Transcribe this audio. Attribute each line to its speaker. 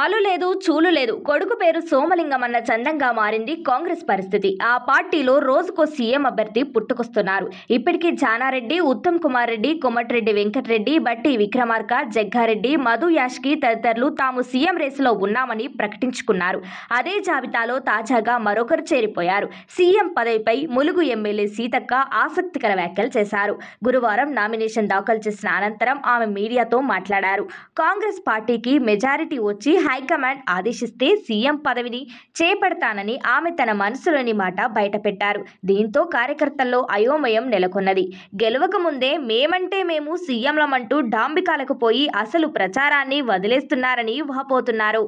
Speaker 1: పాలు లేదు చూలు లేదు. కొడుకు పేరు సోమలింగం అన్న చందంగా మారింది కాంగ్రెస్ పరిస్థితి. ఆ పార్టీలో రోజుకో సీఎం అభ్యర్థి పుట్టుకొస్తున్నారు. ఇప్పటికీ జానారెడ్డి ఉత్తమ్ కుమార్ రెడ్డి కొమటిరెడ్డి వెంకటరెడ్డి బట్టి విక్రమార్క జగ్గారెడ్డి మధు యాష్కి తదితరులు తాము సీఎం రేసులో ఉన్నామని ప్రకటించుకున్నారు. అదే జాబితాలో తాజాగా మరొకరు చేరిపోయారు. సీఎం పదవిపై ములుగు ఎమ్మెల్యే సీతక్క ఆసక్తికర వ్యాఖ్యలు చేశారు. గురువారం నామినేషన్ దాఖలు చేసిన అనంతరం ఆమె మీడియాతో మాట్లాడారు. కాంగ్రెస్ పార్టీకి మెజారిటీ వచ్చి హైకమాండ్ ఆదేశిస్తే సీఎం పదవిని చేపడతానని ఆమె తన మనసులోని మాట బయటపెట్టారు. దీంతో కార్యకర్తల్లో అయోమయం నెలకొన్నది. గెలవక ముందే మేమంటే మేము సీఎంలమంటూ డాంబికాలకు పోయి అసలు ప్రచారాన్ని వదిలేస్తున్నారని వాపోతున్నారు.